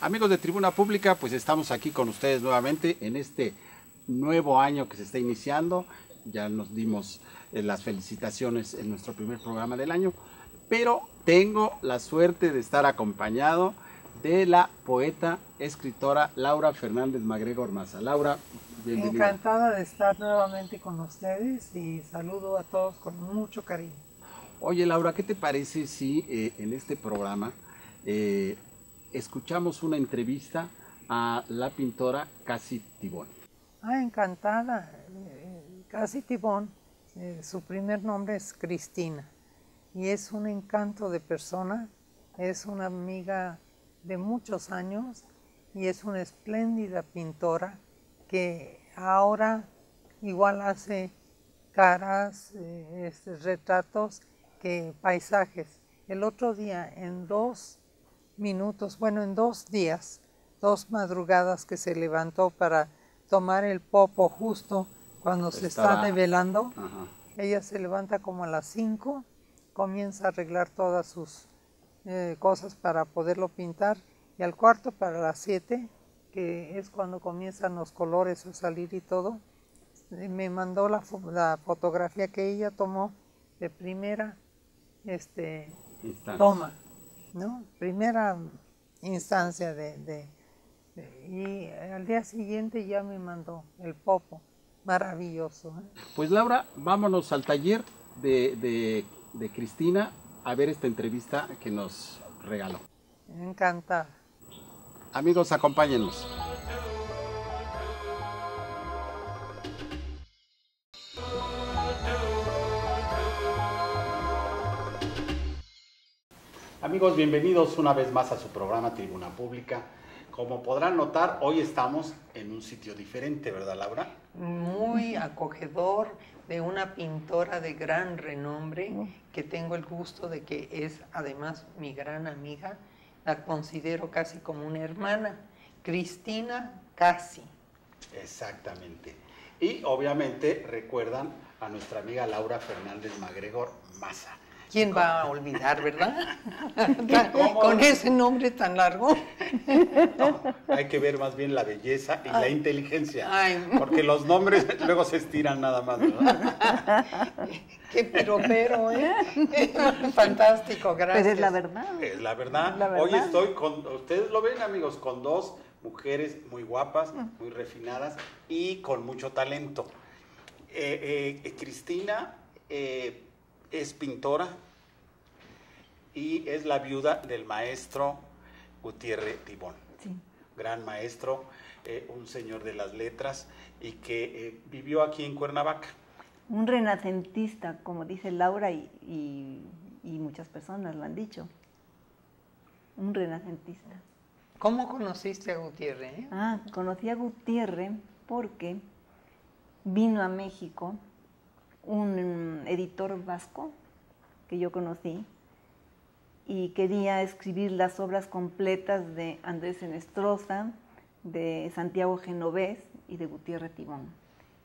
Amigos de Tribuna Pública, pues estamos aquí con ustedes nuevamente en este nuevo año que se está iniciando. Ya nos dimos eh, las felicitaciones en nuestro primer programa del año, pero tengo la suerte de estar acompañado de la poeta, escritora Laura Fernández Magregor Maza. Laura, bienvenida. Encantada de estar nuevamente con ustedes y saludo a todos con mucho cariño. Oye Laura, ¿qué te parece si eh, en este programa eh, escuchamos una entrevista a la pintora Casi Tibón? Ah, encantada. Casi Tibón, eh, su primer nombre es Cristina y es un encanto de persona, es una amiga de muchos años y es una espléndida pintora que ahora igual hace caras, eh, este, retratos que paisajes. El otro día, en dos minutos, bueno, en dos días, dos madrugadas que se levantó para tomar el popo justo cuando se está develando, Ajá. ella se levanta como a las 5, comienza a arreglar todas sus eh, cosas para poderlo pintar y al cuarto para las 7, que es cuando comienzan los colores a salir y todo, eh, me mandó la, fo- la fotografía que ella tomó de primera este, Instante. toma, ¿no? Primera instancia de, de- de- y al día siguiente ya me mandó el popo, maravilloso. ¿eh? Pues Laura, vámonos al taller de, de- de Cristina a ver esta entrevista que nos regaló. Encantada. Amigos, acompáñenos. Amigos, bienvenidos una vez más a su programa Tribuna Pública. Como podrán notar, hoy estamos en un sitio diferente, ¿verdad, Laura? Muy acogedor de una pintora de gran renombre que tengo el gusto de que es además mi gran amiga. La considero casi como una hermana. Cristina Casi. Exactamente. Y obviamente recuerdan a nuestra amiga Laura Fernández Magregor Maza. ¿Quién va a olvidar, verdad? ¿Cómo? Con ese nombre tan largo. No, hay que ver más bien la belleza y la inteligencia. Ay. Porque los nombres luego se estiran nada más, ¿verdad? Qué piropero, ¿eh? Fantástico, gracias. Pero es la verdad. Es la verdad. La verdad. Hoy estoy con, ustedes lo ven amigos, con dos mujeres muy guapas, muy refinadas y con mucho talento. Eh, eh, Cristina eh, es pintora y es la viuda del maestro Gutiérrez Tibón. Sí. gran maestro, eh, un señor de las letras y que eh, vivió aquí en Cuernavaca. Un renacentista, como dice Laura y, y- y muchas personas lo han dicho. Un renacentista. ¿Cómo conociste a Gutiérrez? Ah, conocí a Gutiérrez porque vino a México un editor vasco que yo conocí y quería escribir las obras completas de Andrés Enestrosa, de Santiago Genovés y de Gutiérrez Tibón.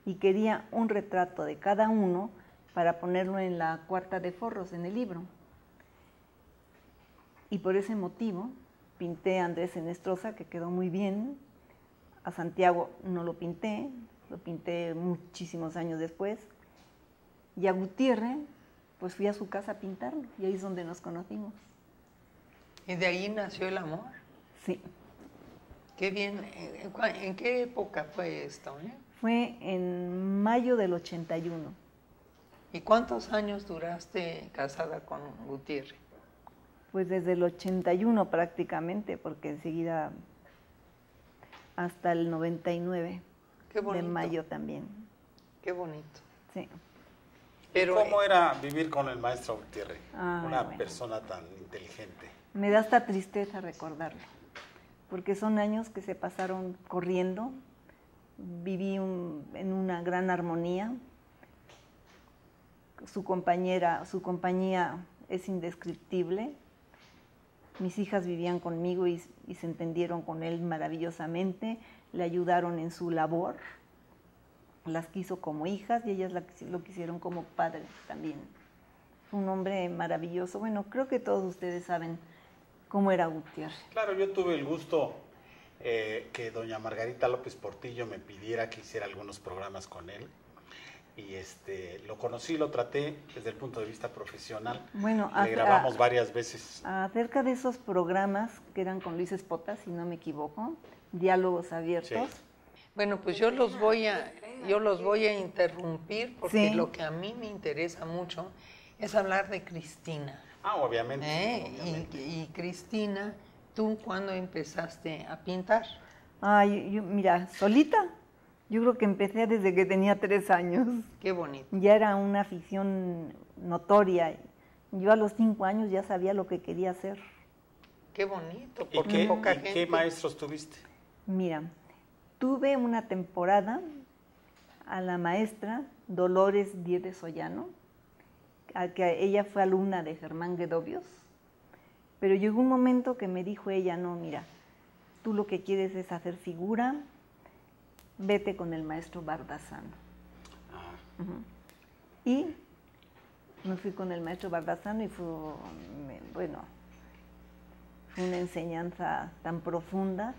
Y quería un retrato de cada uno para ponerlo en la cuarta de forros en el libro. Y por ese motivo pinté a Andrés Enestrosa, que quedó muy bien. A Santiago no lo pinté, lo pinté muchísimos años después. Y a Gutiérrez, pues fui a su casa a pintarlo, y ahí es donde nos conocimos. Y de ahí nació el amor. Sí, Qué bien. ¿En, cua- en qué época fue esto? eh? fue en mayo del 81. ¿Y cuántos años duraste casada con Gutiérrez? Pues desde el 81 prácticamente, porque enseguida hasta el 99 Qué bonito. de mayo también. Qué bonito. Sí. Pero ¿Cómo era vivir con el maestro Gutiérrez? Ay, Una bueno. persona tan inteligente. Me da hasta tristeza recordarlo, porque son años que se pasaron corriendo. Viví un- en una gran armonía. Su compañera, su compañía es indescriptible. Mis hijas vivían conmigo y, y se entendieron con él maravillosamente. Le ayudaron en su labor. Las quiso como hijas y ellas lo quisieron como padres también. Un hombre maravilloso. Bueno, creo que todos ustedes saben cómo era Gutiérrez. Claro, yo tuve el gusto eh, que doña Margarita López Portillo me pidiera que hiciera algunos programas con él. Y este, lo conocí, lo traté desde el punto de vista profesional. Bueno, Le grabamos varias veces. Acerca de esos programas que eran con Luis Espota, si no me equivoco, diálogos abiertos. Sí. Bueno, pues yo los voy a, yo los voy a interrumpir porque Sí. lo que a mí me interesa mucho es hablar de Cristina. Ah, obviamente. ¿eh? obviamente. Y, y Cristina, ¿tú cuándo empezaste a pintar? Ay, yo- mira, solita, yo creo que empecé desde que tenía tres años. Qué bonito. Ya era una afición notoria. Yo a los cinco años ya sabía lo que quería hacer. Qué bonito, ¿Y, porque qué, poca y gente. qué maestros tuviste? Mira, tuve una temporada a la maestra Dolores Diedes Sollano, a que ella fue alumna de Germán Guedobios, pero llegó un momento que me dijo ella, no, mira, tú lo que quieres es hacer figura, vete con el maestro Bardazano. Ah, Y me fui con el maestro Bardazano y fue, bueno, fue una enseñanza tan profunda,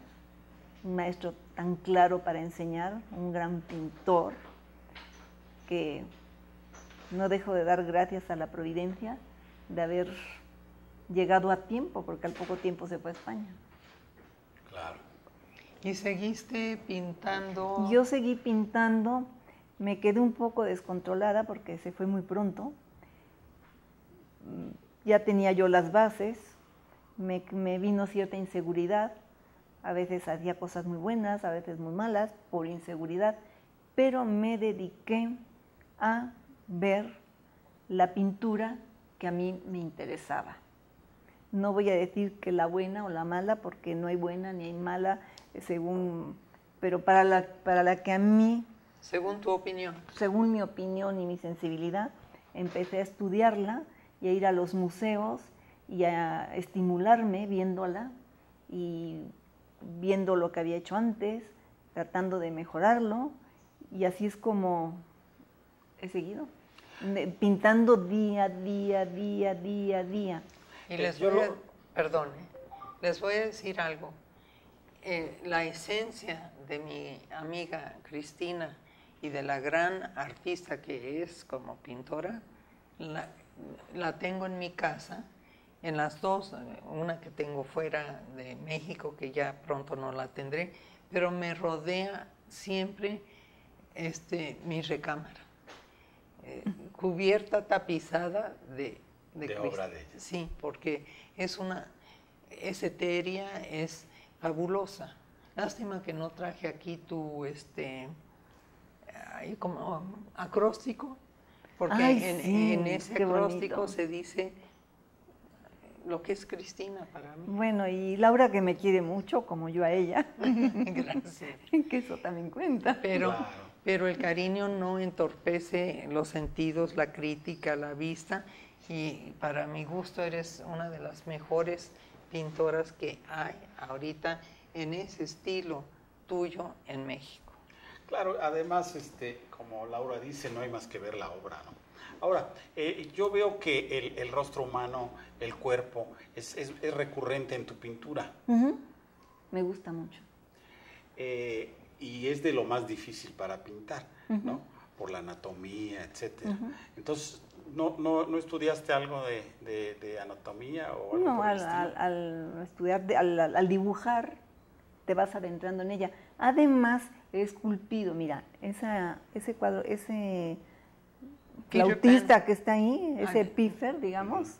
un maestro tan claro para enseñar, un gran pintor, que no dejo de dar gracias a la providencia de haber llegado a tiempo, porque al poco tiempo se fue a España. claro. ¿Y seguiste pintando? Yo seguí pintando, me quedé un poco descontrolada porque se fue muy pronto. Mm, Ya tenía yo las bases, me, me vino cierta inseguridad, a veces hacía cosas muy buenas, a veces muy malas, por inseguridad, pero me dediqué a ver la pintura que a mí me interesaba. No voy a decir que la buena o la mala, porque no hay buena ni hay mala, eh, según, pero para la, para la que a mí, Según tu opinión. según mi opinión y mi sensibilidad, empecé a estudiarla y a ir a los museos y a estimularme viéndola y viendo lo que había hecho antes, tratando de mejorarlo y así es como he seguido, pintando día, día, día, día, día. Y les voy a, perdón, ¿eh? les voy a decir algo. Eh, la esencia de mi amiga Cristina y de la gran artista que es como pintora, la, la tengo en mi casa, en las dos, eh, una que tengo fuera de México, que ya pronto no la tendré, pero me rodea siempre este, mi recámara eh, cubierta, tapizada de, De obra de ella. Sí, porque es una, es etérea, es fabulosa. Lástima que no traje aquí tu, este, ay, como acróstico, porque Ay, en, sí, en ese acróstico bonito. se dice lo que es Cristina para mí. Bueno, y Laura que me quiere mucho, como yo a ella, Gracias. que eso también cuenta. Pero, pero el cariño no entorpece los sentidos, la crítica, la vista. Y para mi gusto eres una de las mejores pintoras que hay ahorita en ese estilo tuyo en México. Claro, además, este, como Laura dice, no hay más que ver la obra, ¿no? Ahora, eh, yo veo que el, el rostro humano, el cuerpo, es, es- es recurrente en tu pintura Ujú. Me gusta mucho. eh, y es de lo más difícil para pintar, ¿no? Por la anatomía, etcétera. Entonces, ¿no, no, no estudiaste algo de, de- de anatomía o algo No, por al, estilo? al- al estudiar, de- al, al- dibujar, te vas adentrando en ella. Además, he esculpido, mira, esa, ese cuadro, ese flautista que está ahí, ese Ay. Piffer, digamos,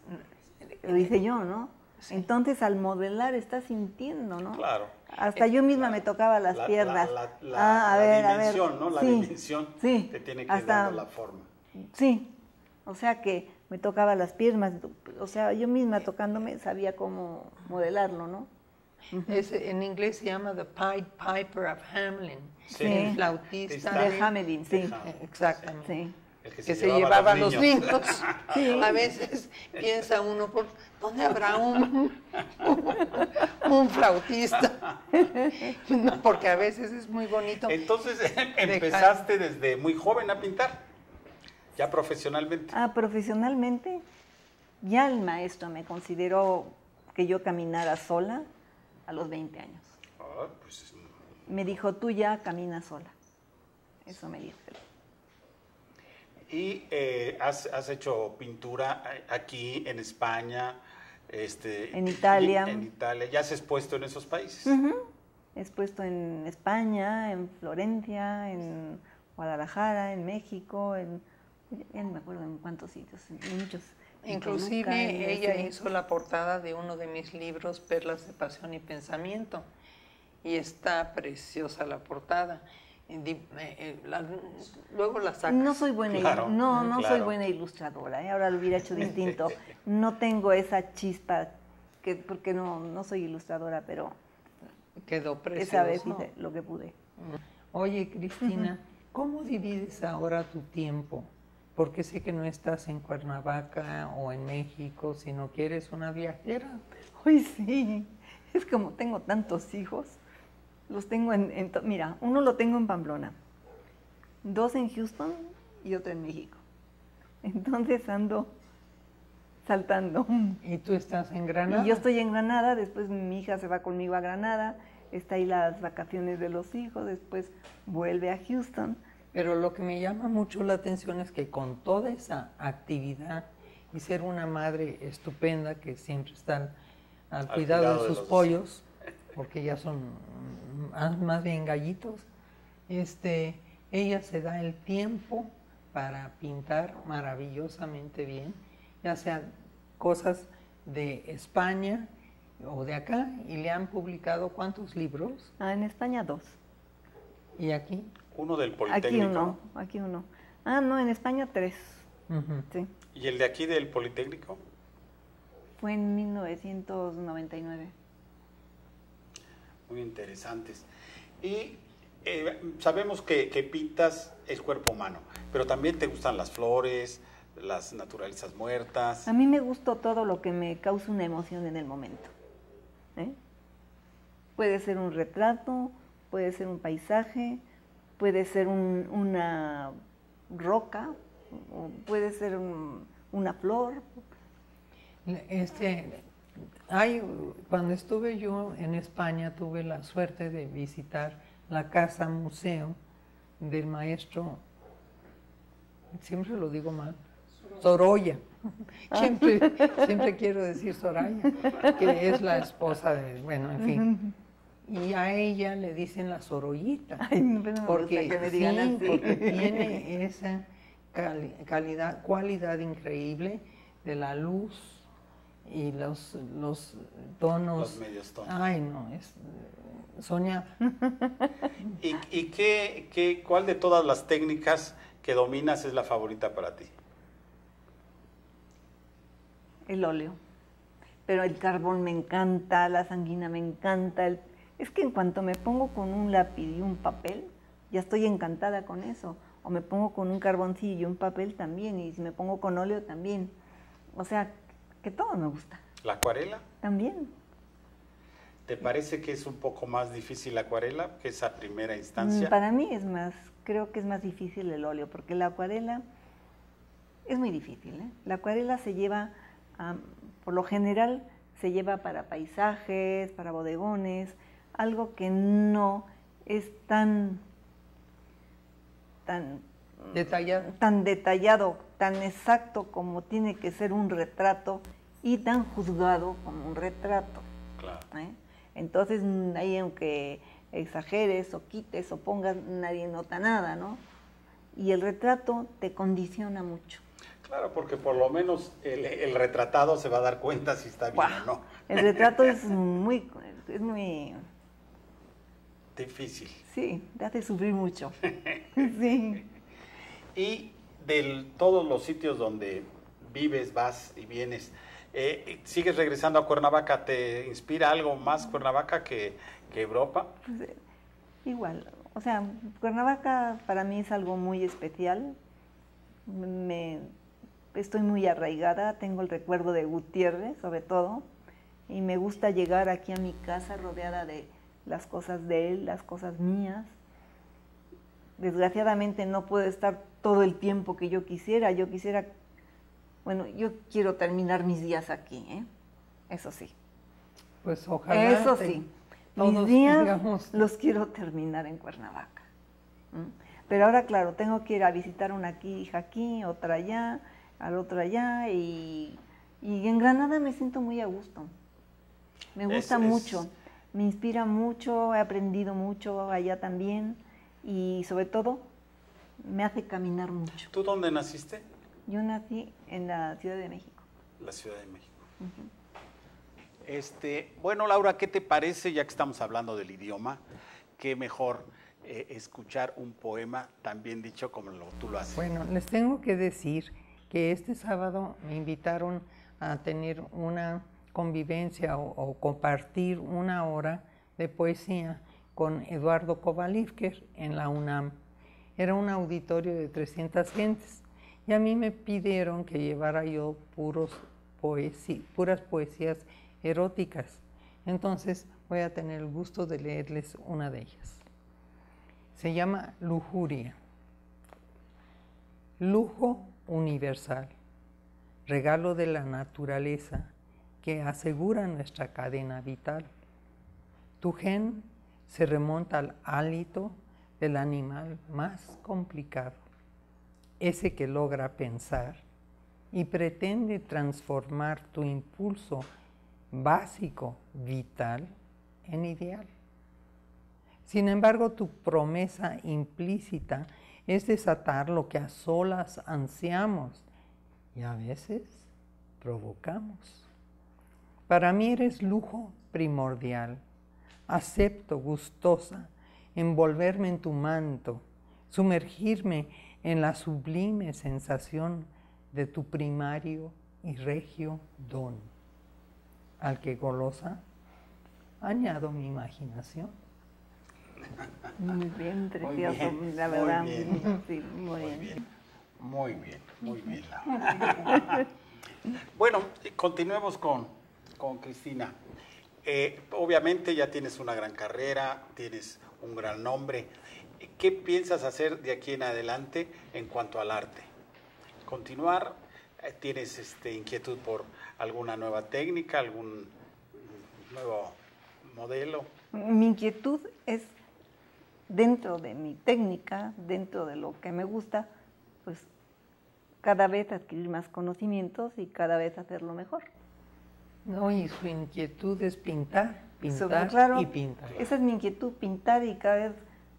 lo hice yo, ¿no? Sí. Entonces, al modelar, estás sintiendo, ¿no? Claro. Hasta yo misma La- me tocaba las la- piernas. La, la- la- Ah, a la ver, a ver. dimensión, ¿no? La Sí, dimensión sí, te tiene que hasta- dar la forma. Sí, o sea que me tocaba las piernas, o sea, yo misma tocándome sabía cómo modelarlo, ¿no? Es- en inglés se llama The Pied Piper of Hamelin, Sí. el flautista De de- Hamelin, sí. De Hamelin. Exactamente. El que que se llevaba a los los niños. Sí. A veces piensa uno, ¿por dónde habrá un, un flautista? No, porque a veces es muy bonito. Entonces empezaste desde muy joven a pintar, ya profesionalmente. Ah, profesionalmente, ya el maestro me consideró que yo caminara sola a los 20 años. Ah, pues es- Me dijo, tú ya camina sola. Eso me dijo. Y eh, has, has hecho pintura aquí en España, este, En Italia. En Italia. ¿Ya has expuesto en esos países? Ujú. He expuesto en España, en Florencia, en Guadalajara, en México, en... Ya no me acuerdo en cuántos sitios, en muchos. Inclusive Toluca, en ella este- hizo la portada de uno de mis libros, Perlas de Pasión y Pensamiento, y está preciosa la portada. Eh, eh, la- luego la sacas. No soy buena, Claro, no, no soy buena ilustradora, ¿eh? ahora lo hubiera hecho distinto. No tengo esa chispa, que, porque no, no soy ilustradora, pero Quedó esa vez precioso. hice lo que pude. Oye, Cristina, ¿cómo divides ahora tu tiempo? Porque sé que no estás en Cuernavaca o en México, sino que eres una viajera. Uy, sí, es como tengo tantos hijos, los tengo en, en to- mira, uno lo tengo en Pamplona, dos en Houston y otro en México. Entonces ando saltando. Y tú estás en Granada. Y yo estoy en Granada, después mi hija se va conmigo a Granada, está ahí las vacaciones de los hijos, después vuelve a Houston. Pero lo que me llama mucho la atención es que con toda esa actividad y ser una madre estupenda que siempre está al, Al cuidado, cuidado de de sus los- pollos, porque ya son más, más bien gallitos, este, ella se da el tiempo para pintar maravillosamente bien, ya sean cosas de España o de acá, y le han publicado cuántos libros, Ah, en España dos. y aquí. Uno del Aquí Politécnico. uno, aquí uno. Ah, no, en España tres. Ujú. Sí. ¿Y el de aquí del Politécnico? Fue en 1999. Muy interesantes. Y eh, sabemos que, que pintas el cuerpo humano, pero también te gustan las flores, las naturalezas muertas. A mí me gustó todo lo que me causa una emoción en el momento. ¿eh? Puede ser un retrato, puede ser un paisaje, puede ser un- una roca, puede ser un- una flor. Este, hay, cuando estuve yo en España tuve la suerte de visitar la casa museo del maestro, siempre lo digo mal, Sorolla. Siempre, siempre quiero decir Soraya, que es la esposa de, bueno, en fin. Y a ella le dicen la Sorollita. Ay, no, porque, gusta que me digan sí, así. porque tiene esa cali- calidad, cualidad increíble de la luz y los, los tonos. Los medios tonos. Ay, no, es soñar. ¿Y, y qué, qué- cuál de todas las técnicas que dominas es la favorita para ti? El óleo. Pero el carbón me encanta, la sanguina me encanta. el- Es que en cuanto me pongo con un lápiz y un papel, ya estoy encantada con eso. O me pongo con un carboncillo y un papel también. Y si me pongo con óleo también. O sea, que todo me gusta. ¿La acuarela? También. ¿Te parece que es un poco más difícil la acuarela que esa primera Mm, instancia? Para mí es más, creo que es más difícil el óleo, porque la acuarela es muy difícil. ¿eh? La acuarela se lleva, por lo general, se lleva para paisajes, para bodegones, algo que no es tan, tan, Detallado. tan detallado, tan exacto como tiene que ser un retrato y tan juzgado como un retrato. Claro. ¿eh? Entonces, ahí aunque exageres o quites o pongas, nadie nota nada, ¿no? Y el retrato te condiciona mucho. Claro, porque por lo menos el, el retratado se va a dar cuenta si está bien o no. El retrato es muy, es muy, Difícil. sí, te hace sufrir mucho. Sí. Y de todos los sitios donde vives, vas y vienes, eh, ¿sigues regresando a Cuernavaca? ¿Te inspira algo más Cuernavaca que, que Europa? Igual, o sea, Cuernavaca para mí es algo muy especial. Me, estoy muy arraigada, tengo el recuerdo de Gutiérrez, sobre todo, y me gusta llegar aquí a mi casa rodeada de las cosas de él, las cosas mías. Desgraciadamente no puedo estar todo el tiempo que yo quisiera. Yo quisiera, bueno, yo quiero terminar mis días aquí, ¿eh? Eso sí. Pues ojalá. Eso sí. todos, mis días digamos. los quiero terminar en Cuernavaca. Pero ahora, claro, tengo que ir a visitar una aquí, hija aquí, otra allá, al otro allá, y, y en Granada me siento muy a gusto. Me Es- gusta es- mucho, me inspira mucho, he aprendido mucho allá también, y sobre todo, me hace caminar mucho. ¿Tú dónde naciste? Yo nací en la Ciudad de México. La Ciudad de México. Este, bueno, Laura, ¿qué te parece, ya que estamos hablando del idioma, qué mejor eh, escuchar un poema tan bien dicho como lo, tú lo haces? Bueno, les tengo que decir que este sábado me invitaron a tener una convivencia o, o compartir una hora de poesía con Eduardo Kovalivker en la UNAM. Era un auditorio de 300 gentes y a mí me pidieron que llevara yo puras poesías eróticas. Entonces voy a tener el gusto de leerles una de ellas. Se llama Lujuria. Lujo universal, regalo de la naturaleza que asegura nuestra cadena vital. Tu gen se remonta al hálito del animal más complicado, ese que logra pensar y pretende transformar tu impulso básico, vital, en ideal. Sin embargo, tu promesa implícita es desatar lo que a solas ansiamos y a veces provocamos. Para mí eres lujo primordial. Acepto gustosa envolverme en tu manto, sumergirme en la sublime sensación de tu primario y regio don, al que golosa añado mi imaginación. Muy bien, Muy precioso, bien, la muy verdad. bien. Sí, muy, Muy bien. bien, muy bien, muy bien, bueno, continuemos con, con Cristina. Eh, obviamente ya tienes una gran carrera, tienes un gran nombre. ¿Qué piensas hacer de aquí en adelante en cuanto al arte? ¿Continuar? ¿Tienes este, inquietud por alguna nueva técnica, algún nuevo modelo? Mi inquietud es dentro de mi técnica, dentro de lo que me gusta, pues cada vez adquirir más conocimientos y cada vez hacerlo mejor. No, y su inquietud es pintar, pintar claro, y pintar. Esa es mi inquietud, pintar y cada vez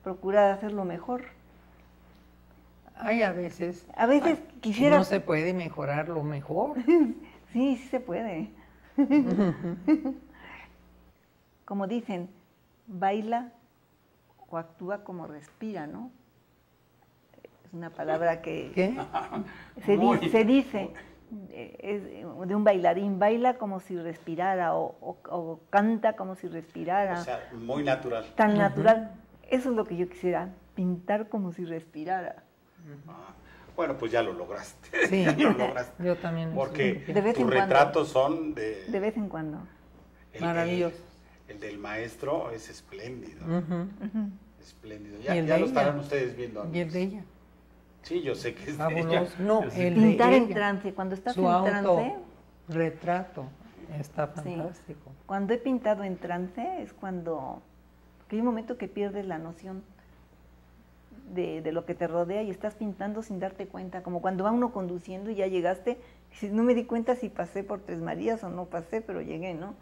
procurar hacerlo mejor. Hay a veces A veces quisiera... no se puede mejorar lo mejor. Sí, sí se puede. como dicen, baila o actúa como respira, ¿no? Es una palabra que ¿Qué? se, di- Muy- se dice de un bailarín, baila como si respirara o, o- o canta como si respirara, O sea, muy natural. tan natural. Eso es lo que yo quisiera, pintar como si respirara. Ah, Bueno, pues ya lo lograste. Sí, ya lo lograste. yo también. Porque tus en cuando. retratos son de... De vez en cuando. el- Maravilloso. El, el del maestro es espléndido. Espléndido. Ya, ya lo estarán ustedes viendo. Y el amigos. de ella. Sí, yo sé que es de Fabuloso. ella. No, el Pintar en trance, cuando estás Su en auto trance, retrato está Sí. fantástico. Cuando he pintado en trance es cuando que hay un momento que pierdes la noción de, de lo que te rodea y estás pintando sin darte cuenta, como cuando va uno conduciendo y ya llegaste, dices, no me di cuenta si pasé por Tres Marías o no pasé, pero llegué, ¿no?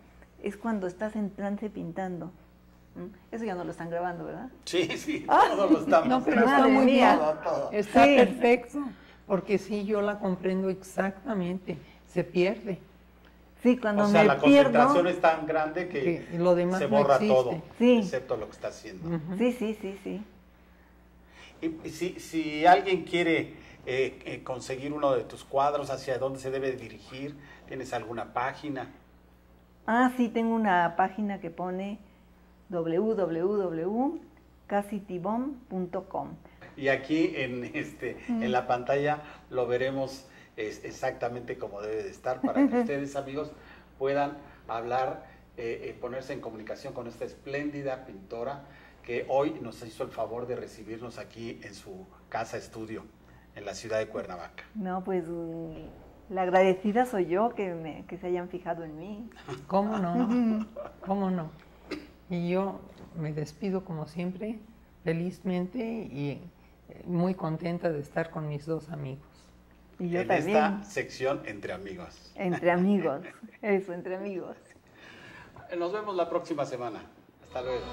Es cuando estás en trance pintando. ¿M? Eso ya no lo están grabando, ¿verdad? Sí, sí, Ah, todos lo estamos. No, pero está muy bien. Todo, todo. Está Sí. perfecto. Porque sí, yo la comprendo exactamente. Se pierde. Sí, cuando O sea, me la pierdo. concentración es tan grande que, Que lo demás se no borra existe. todo, Sí. excepto lo que está haciendo. Ujú. Sí, sí, sí, sí. Y si, si alguien quiere eh, eh, conseguir uno de tus cuadros, ¿hacia dónde se debe dirigir? ¿Tienes alguna página? Ah, sí, tengo una página que pone www.casitibom.com. Y aquí en, este, en la pantalla lo veremos es, exactamente como debe de estar para que ustedes, amigos, puedan hablar, eh, eh, ponerse en comunicación con esta espléndida pintora que hoy nos hizo el favor de recibirnos aquí en su casa estudio en la ciudad de Cuernavaca. No, pues mm, la agradecida soy yo que, me- que se hayan fijado en mí. ¿Cómo no? ¿Cómo no? Y yo me despido como siempre, felizmente y eh, muy contenta de estar con mis dos amigos. Y yo en también. esta sección entre amigos. Entre amigos. Eso, entre amigos. Nos vemos la próxima semana. Hasta luego.